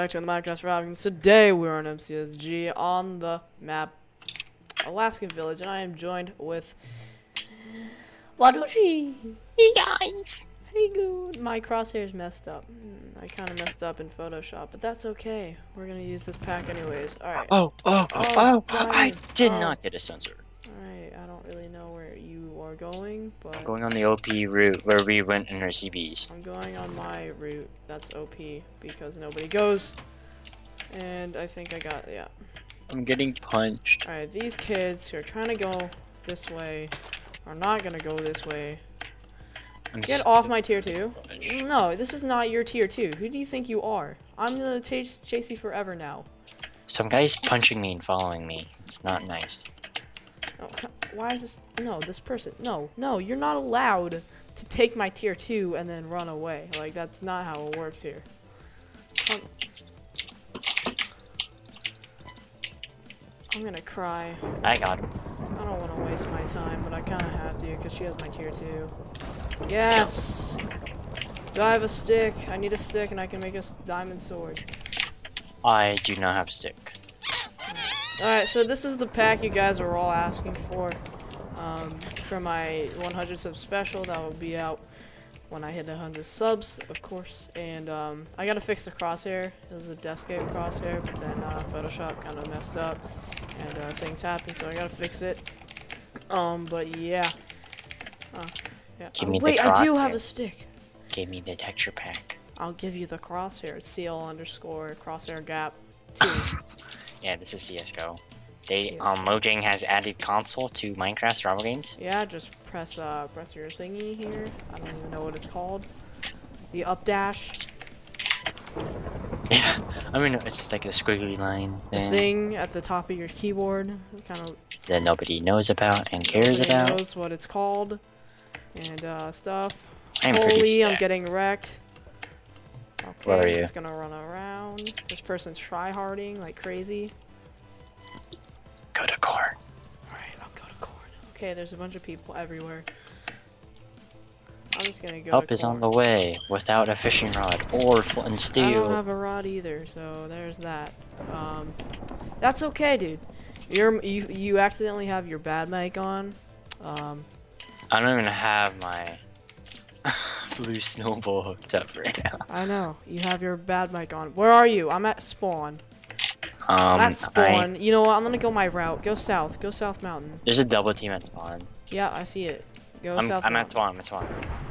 back to the Minecraft Robins. Today we're on MCSG on the map Alaskan Village, and I am joined with Walduchi. Hey guys. Hey, good. My crosshairs messed up. Hmm, I kind of messed up in Photoshop, but that's okay. We're gonna use this pack anyways. All right. Oh, oh, Oh, oh, I did Oh. not get a sensor. All right. I don't really know where you are going, but Going on the OP route where we went in our CBs. I'm going on my route. That's OP because nobody goes. And I think I got yeah. I'm getting punched. Alright, these kids who are trying to go this way are not gonna go this way. I'm Get off my tier 2. punched. No, this is not your tier 2. Who do you think you are? I'm gonna chase, chase you forever now. Some guy's punching me and following me. It's not nice. Oh, why is this? No, this person. No, no, you're not allowed to take my tier 2 and then run away. Like, that's not how it works here. Come- I'm gonna cry. I got him. I don't want to waste my time, but I kind of have to because she has my tier 2. Yes! Do I have a stick? I need a stick and I can make a diamond sword. I do not have a stick. Alright, so this is the pack you guys are all asking for. Um, for my 100 sub special, that will be out when I hit 100 subs, of course. And um, I gotta fix the crosshair. It was a Deathscape crosshair, but then uh, Photoshop kind of messed up, and uh, things happened, so I gotta fix it. Um, but yeah. Uh, yeah. Give Oh, me the wait, I do have a stick. Give me the texture pack. I'll give you the crosshair. CL underscore crosshair gap two. Yeah, this is CSGO. They CS:GO. um Mojang has added console to Minecraft survival games. Yeah, just press uh press your thingy here. I don't even know what it's called. The up dash. Yeah, I mean it's like a squiggly line The thing, thing at the top of your keyboard. Kind of that nobody knows about and cares nobody about. knows what it's called. And uh stuff. I'm Holy, I'm getting wrecked. Okay, Where are I'm you? just gonna run around. This person's tryharding like crazy. Go to corn. Alright, I'll go to corn. Okay, there's a bunch of people everywhere. I'm just gonna go Help to is on the way without a fishing rod or flint and I don't steel. have a rod either, so there's that. Um, that's okay, dude. You're you you accidentally have your bad mic on. Um, I don't even have my blue snowball hooked up right now. I know you have your bad mic on. Where are you? I'm at spawn. Um, at I, spawn. You know what? I'm gonna go my route. Go south. Go south mountain. there's a double team at spawn. Yeah, I see it. Go I'm, south I'm at spawn. I'm at spawn.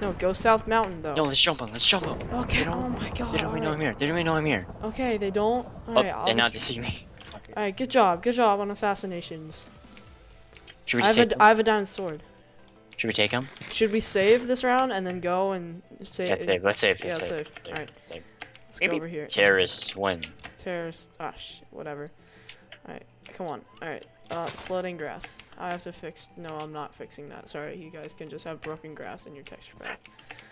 No, go south mountain though. No, let's jump on. Let's jump on. okay. Oh my god. They don't even know I'm here. They don't even know I'm here. Okay, they don't. Oh, Alright, I'll and now they see me. Alright, good job. Good job on assassinations. Should we I have a I have a diamond sword. Should we take him? Should we save this round and then go and save? Yeah, save. Let's save. Yeah, let's save. save. Alright. save. Let's go over here. Terrorists win. Terrorist. Ah, shit. Whatever. Alright. Come on. Alright. Uh, floating grass. I have to fix. No, I'm not fixing that. Sorry. You guys can just have broken grass in your texture pack.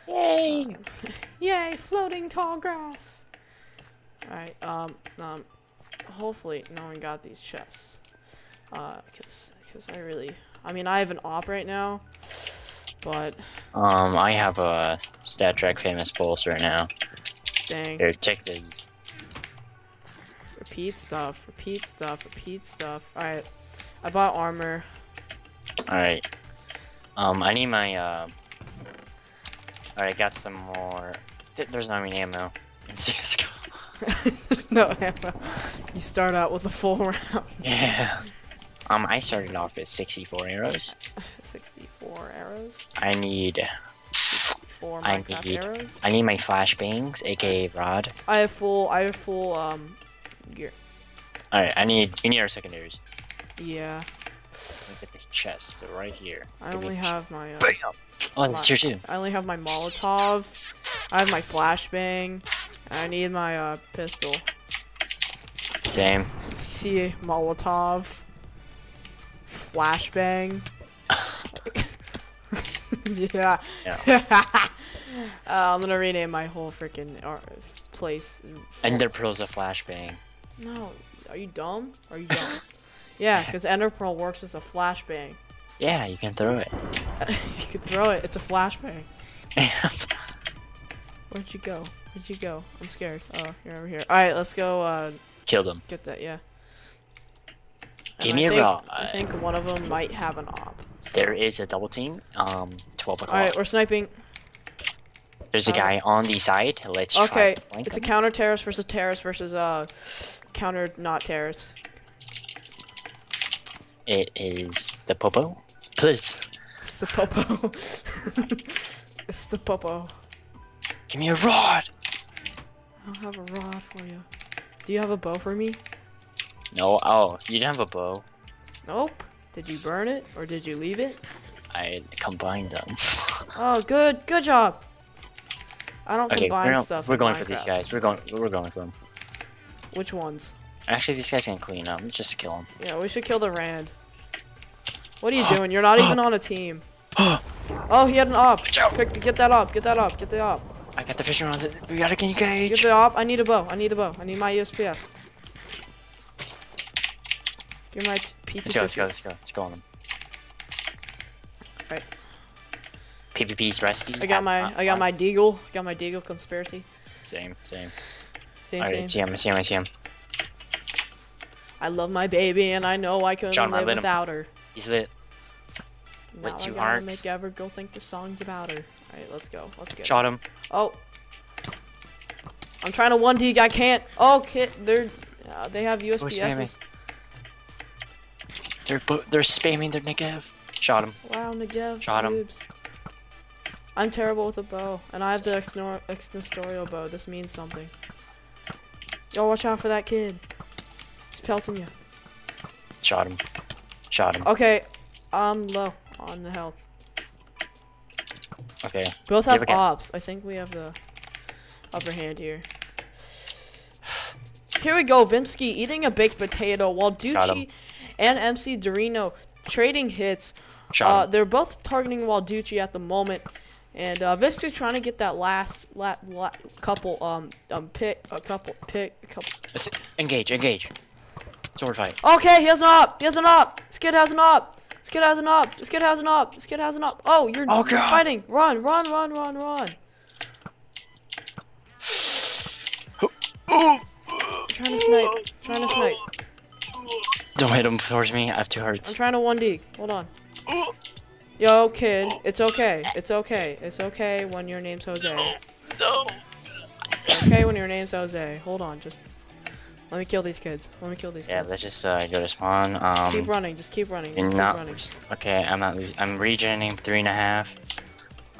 Yay! Yay! Floating tall grass. Alright. Um. Um. Hopefully, no one got these chests. Uh, cause, cause I really. I mean, I have an op right now, but Um, I have a Stat Trek FAMAS pulse right now. dang. Here, check these. Repeat stuff. Repeat stuff. Repeat stuff. Alright. I bought armor. Alright. Um, I need my, uh... Alright, I got some more... Th- There's not any ammo in CSGO. There's no ammo. You start out with a full round. yeah. Um, I started off with 64 arrows. 64 arrows. I need... 64 I need- arrows. I need my flashbangs, aka rod. I have full. I have full um gear. Alright, I need... We need our secondaries. Yeah. Look at the chest right here. I Give only have my. Uh, Bam! Oh, Lot. tier 2. I only have my Molotov. I have my flashbang. and I need my uh pistol. Same. See Molotov. Flashbang. yeah. uh, I'm gonna rename my whole freaking uh, place. Ender Pearl's a flashbang. No, are you dumb? Are you dumb? yeah, because Ender Pearl works as a flashbang. Yeah, you can throw it. you can throw it. It's a flashbang. Where'd you go? Where'd you go? I'm scared. Oh, you're over here. Alright, let's go uh, Killed him. get that, yeah. Give me I a think, rod. I think one of them might have an op. So. There is a double team. Um, 12 o'clock. Alright, we're sniping. There's a guy on the side. Let's try Okay, to flank it's a counter terrorist versus terrorist versus uh counter not terrorist. It is the Popo. Please. It's the popo. it's the popo. Give me a rod. I don't have a rod for you. Do you have a bow for me? No. Oh, you didn't have a bow. Nope. Did you burn it or did you leave it? I combined them. Oh, good, good job. I don't okay, combine we're, not- stuff. we're in going for these guys. We're going. We're going for them. Which ones? Actually, these guys can clean up. Let's just kill them. Yeah, we should kill the Rand. What are you doing? You're not even on a team. Oh, he had an op. get that op. Get that op. Get the op. I got the fishing rod. We gotta Get engage. the op. I need a bow. I need a bow. I need my USP-S. Give my t- Let's go. Let's go. Let's go. Let's go on them. Right. PvP's resty. I got my I'm got my Deagle. Got my Deagle conspiracy. Same. Same. Same, Alright, same. see him. See him. I him. I love my baby and I know I couldn't John, I live him. without her. He's lit. Now I two gotta hearts. make ever girl think the song's about her. Alright, let's go. Let's get. Shot him. Oh. I'm trying to one dig. I can't. Oh, kid. They're uh, they have USP-Ss. They're they're spamming their Negev. Shot him. Wow, Negev. Shot boobs. I'm terrible with a bow, and I have the Exnostorio bow. This means something. Yo, watch out for that kid. He's pelting you. Shot him. Shot him. Okay, I'm low on the health. Okay. Both have ops. I think we have the upper hand here. Here we go. Vimsky eating a baked potato while Ducci him. And MC Dorino trading hits. Uh, they're both targeting Walduchi at the moment, and uh, Vimsky's trying to get that last la- la- couple um um pick a couple pick a couple. Engage. Engage. Sword fight. Okay, he has an op. He has an op. This kid has an op. This kid has an op. This kid has an op. This kid has an op. Oh, you're, Oh, you're God. fighting. Run, run, run, run, run. trying to snipe. Trying to snipe. Don't hit him towards me. I have two hearts. I'm trying to 1D. Hold on. Yo, kid. It's okay. It's okay. It's okay when your name's Jose. No. It's okay when your name's Jose. Hold on. Just let me kill these kids. Let me kill these Yeah, kids. let's just uh, go to spawn. Um, keep running. Just keep running. Just keep not. running. Okay, I'm not. losing. I'm regening three and a half.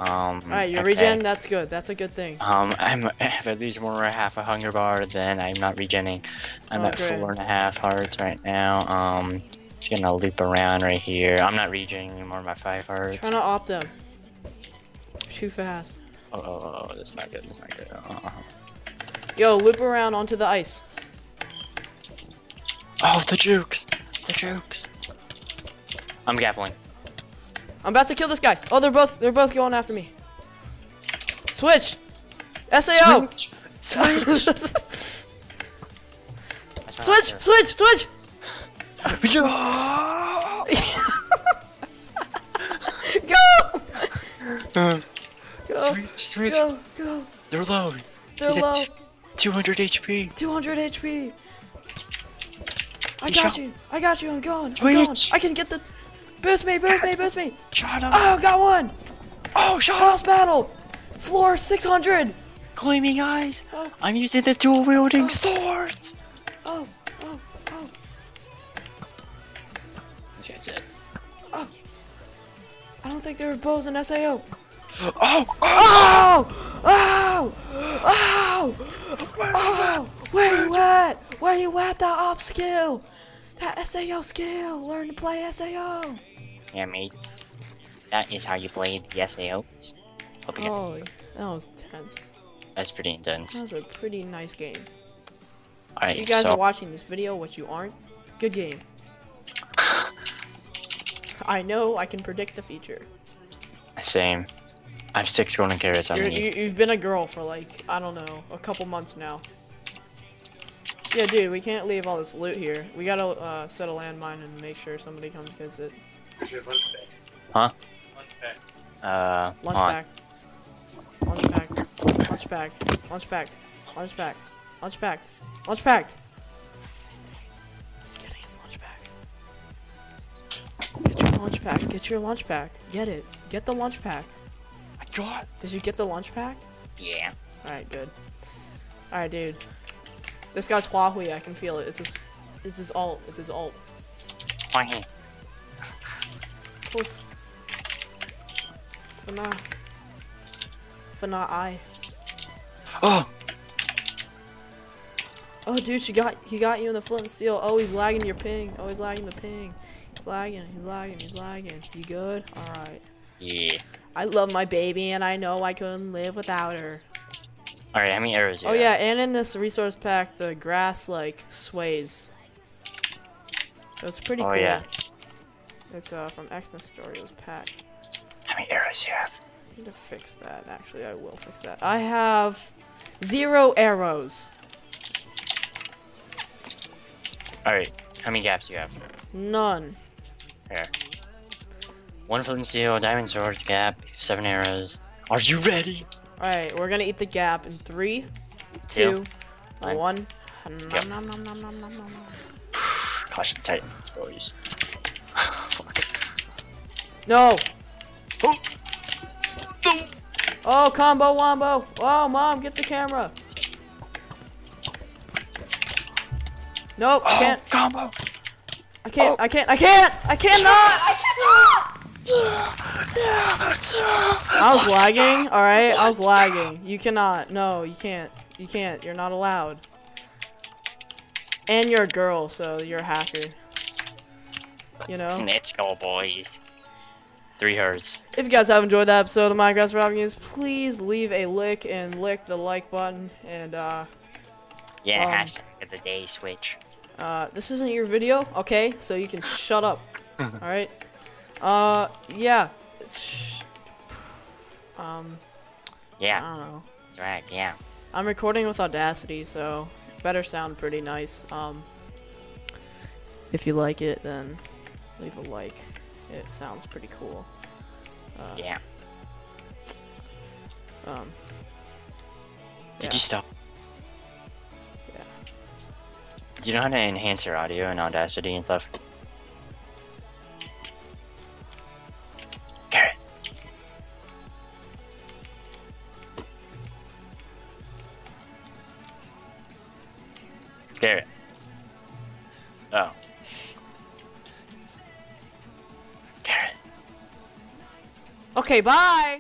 Um. Alright, you're okay. regen. That's good. That's a good thing. Um, I'm if I lose more than half a hunger bar, then I'm not regenning. I'm Oh, at great. four and a half hearts right now. Um, just gonna loop around right here. I'm not regenning anymore. My five hearts. Trying to op them. Too fast. Oh, oh, oh, oh, that's not good. That's not good. Uh, Yo, loop around onto the ice. oh, the jukes. The jukes. I'm gappling. I'm about to kill this guy. Oh, they're both they're both going after me. Switch. SAO. Switch. switch, switch, switch. Go. Uh, go. Switch, switch. Go. Go. They're low. They're He's low. t- 200 HP. 200 HP. I got you. I got you. I'm going. I'm going. Switch. I can get the. Boost me. Boost me. Boost me. Shot him. Oh, got one. Oh, shot him. Boss battle. Floor 600. Gleaming eyes. Oh. I'm using the dual wielding sword! Oh. swords. Oh. Oh. Oh. This guy's dead. I don't think there were bows in SAO. Oh, oh. Oh! Oh! Oh! Oh! Where you oh, at? Where you at? That op skill! That SAO skill! Learn to play SAO! Yeah, mate. That is how you play the SAOs. Hope you Oh, that was intense. That's pretty intense. That was a pretty nice game. Alright, If you guys so are watching this video, which you aren't, good game. I know I can predict the future. same. I have six golden carrots on me. you, you've been a girl for like, I don't know, a couple months now. Yeah, dude, we can't leave all this loot here. We gotta uh, set a landmine and make sure somebody comes gets it. Huh? Uh, Lunch on. pack. Lunch pack. Launch pad. Launch pad. Launch pad. Launch pad. Launch pad. He's getting his launch pack. Get your launch pack. Get your launch pack. Get it. Get the launch pack. I got. Did you get the launch pack? Yeah. Alright, good. Alright, dude. This guy's Huawei, I can feel it. It's his it's his alt. It's his alt. Why? Plus for Fana I. Oh. Oh dude, she got he got you in the flint and steel. Oh he's lagging your ping. Oh he's lagging the ping. He's lagging, he's lagging, he's lagging. You good? Alright. Yeah. I love my baby and I know I couldn't live without her. All right. How many arrows? Oh yeah, and in this resource pack the grass like sways. So it's pretty Oh, cool. yeah. It's uh from Exodus Studios pack. How many arrows you have? I need to fix that. Actually, I will fix that. I have zero arrows. All right. How many gaps do you have? None. Here. One flint and steel, diamond sword, gap, seven arrows. Are you ready? Alright, we're gonna eat the gap in three, Two, two, one. Nom, nom, nom, nom, nom, nom, nom. Clash of the Titans, boys. Fuck. No! Oh. Oh, combo wombo! Oh, mom, get the camera! Nope, I can't, Oh, combo. I can't, oh. I can't, I can't! I cannot! I cannot! I was lagging, alright? I was lagging. You cannot. No, you can't. You can't. You're not allowed. And you're a girl, so you're a hacker. You know? Let's go, boys. Three hearts. If you guys have enjoyed that episode of Minecraft Robbing Games, please leave a lick and lick the like button. And, uh, Yeah, Um, hashtag of the day switch. uh, this isn't your video, okay? So you can shut up. Alright? Uh, yeah. Um, Yeah. I don't know. that's right. Yeah. I'm recording with Audacity, so better sound pretty nice. Um, if you like it, then leave a like. It sounds pretty cool. Uh, Yeah. Um, Did yeah. you stop? Yeah. Do you know how to enhance your audio in Audacity and stuff? Okay, bye!